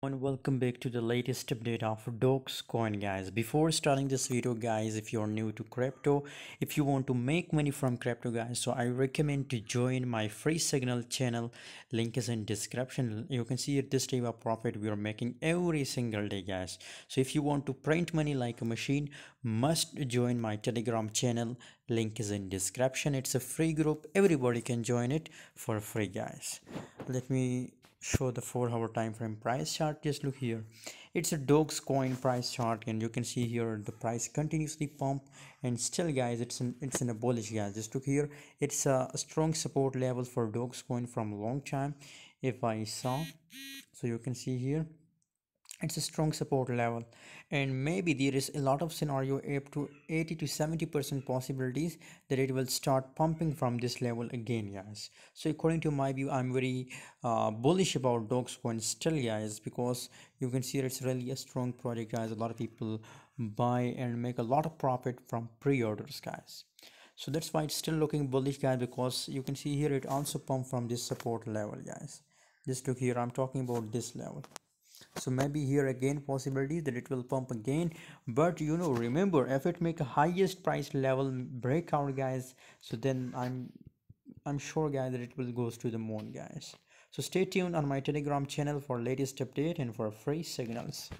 and welcome back to the latest update of dogs coin guys. Before starting this video guys if you're new to crypto if you want to make money from crypto guys so i recommend to join my free signal channel. Link is in description. You can see at this type of profit we are making every single day guys. So if you want to print money like a machine must join my telegram channel. Link is in description. It's a free group. Everybody can join it for free guys let me show the four hour time frame price chart. Just look here. It's a dogs coin price chart and you can see here the price continuously pump. And still guys it's in it's in a bullish guys. Just look here. It's a strong support level for dog's dogs coin from long time if i saw. So you can see here it's a strong support level. And maybe there is a lot of scenario up to 80 to 70 percent possibilities that it will start pumping from this level again guys so according to my view i'm very uh, bullish about dogs coin still guys because you can see it's really a strong project guys. A lot of people buy and make a lot of profit from pre-orders guys. So that's why it's still looking bullish guys because you can see here it also pumped from this support level guys. Just look here i'm talking about this level so maybe here again possibility that it will pump again. But you know remember if it make a highest price level breakout guys so then i'm i'm sure guys that it will goes to the moon guys. So stay tuned on my telegram channel for latest update and for free signals